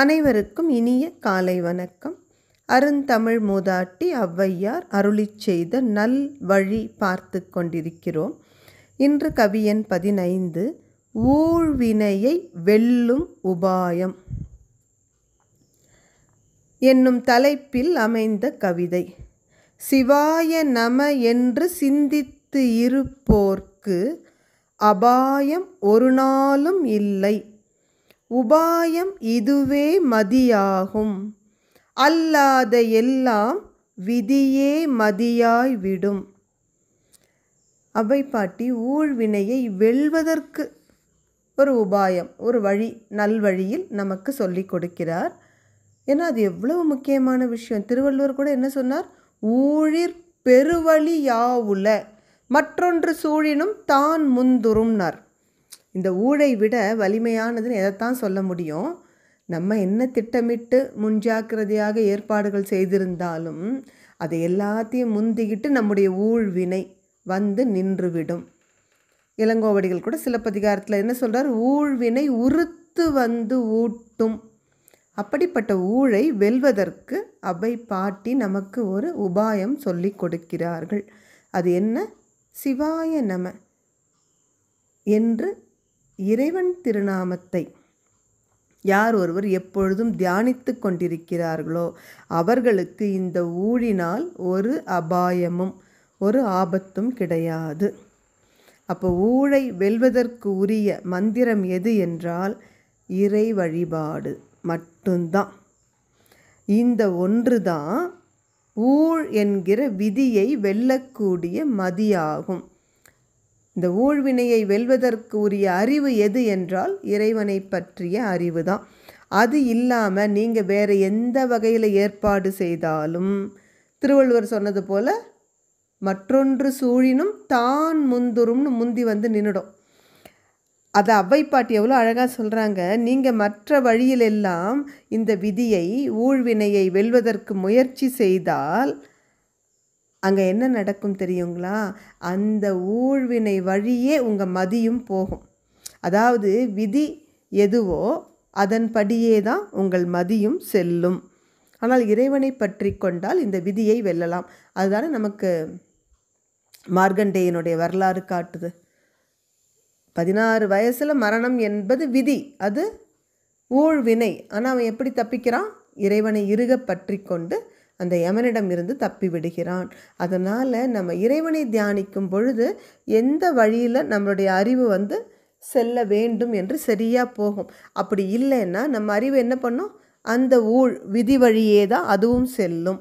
அனைவருக்கும் இனிய காலை வணக்கம். அருந்தமிழ் மூதாட்டி ஔவையார் அருளிச் செய்த நல் வழி பார்த்து கொண்டிருக்கிறோம். இன்று கவியன் பதினைந்து ஊழ்வினையை வெல்லும் உபாயம். என்னும் தலைப்பில் அமைந்த கவிதை சிவாய நம என்று சிந்தித்து இருப்போர்க்கு அபாயம் ஒரு நாளும் இல்லை. உபாயம் இதுவே மதியாகும். அல்லாத எல்லாம் விதியே மதியாய் விடும். அவை பாட்டி ஊழ்வினையை வெல்வதற்கு ஒரு உபாயம் ஒரு வழி நல்வழியில் நமக்கு சொல்லிக் கொடுக்கிறார். ஏன்னா அது எவ்வளவு முக்கியமான விஷயம். திருவள்ளுவர் கூட என்ன சொன்னார்? ஊழிற் பெருவழி யாவுல? மற்றொன்று சூழினும் தான் முந்துரும்னார் இந்த ஊழை விட வலிமையானதுன்னு எதைத்தான் சொல்ல முடியும்? நம்ம என்ன திட்டமிட்டு முன்ஜாக்கிரதையாக ஏற்பாடுகள் செய்திருந்தாலும் அதை எல்லாத்தையும் முந்திக்கிட்டு நம்முடைய ஊழ்வினை வந்து நின்றுவிடும். இளங்கோவடிகள் கூட சிலப்பதிகாரத்தில் என்ன சொல்கிறார் ஊழ்வினை உறுத்து வந்து ஊட்டும். அப்படிப்பட்ட ஊழை வெல்வதற்கு அவை பாட்டி நமக்கு ஒரு உபாயம் சொல்லி கொடுக்கிறார்கள். அது என்ன? சிவாய நம. என்று இறைவன் திருநாமத்தை யார் ஒருவர் எப்பொழுதும் தியானித்து கொண்டிருக்கிறார்களோ அவர்களுக்கு இந்த ஊழினால் ஒரு அபாயமும் ஒரு ஆபத்தும் கிடையாது. அப்போ ஊழை வெல்வதற்கு உரிய மந்திரம் எது என்றால் இறை வழிபாடு மட்டும்தான். இந்த ஒன்று தான் ஊழ் என்கிற விதியை வெல்லக்கூடிய மதியாகும். இந்த ஊழ்வினையை வெல்வதற்கு உரிய அறிவு எது என்றால் இறைவனை பற்றிய அறிவு தான் அது இல்லாமல் நீங்கள் வேறு எந்த வகையில் ஏற்பாடு செய்தாலும் திருவள்ளுவர் சொன்னது போல் மற்றொன்று சூழினும் தான் முந்துரும்னு முந்தி வந்து நின்றுடும் அதை அவ்வை பாட்டி எவ்வளோ அழகாக சொல்கிறாங்க நீங்கள் மற்ற வழியிலெல்லாம் இந்த விதியை ஊழ்வினையை வெல்வதற்கு முயற்சி செய்தால் அங்கே என்ன நடக்கும் தெரியுங்களா? அந்த ஊழ்வினை வழியே உங்கள் மதியும் போகும். அதாவது விதி எதுவோ அதன்படியே தான் உங்கள் மதியும் செல்லும். ஆனால் இறைவனை பற்றி கொண்டால் இந்த விதியை வெல்லலாம். அதுதானே நமக்கு மார்கண்டேயனுடைய வரலாறு காட்டுது. பதினாறு வயசில் மரணம் என்பது விதி. அது ஊழ்வினை. ஆனால் அவன் எப்படி தப்பிக்கிறான்? இறைவனை இறுக பற்றி கொண்டு அந்த யமனிடம் இருந்து தப்பி விடுகிறான். அதனால் நம்ம இறைவனை தியானிக்கும் பொழுது எந்த வழியில் நம்மளுடைய அறிவு வந்து செல்ல வேண்டும் என்று சரியாக போகும். அப்படி இல்லைன்னா நம்ம அறிவு என்ன பண்ணும்? அந்த ஊழ் விதி வழியே தான் அதுவும் செல்லும்.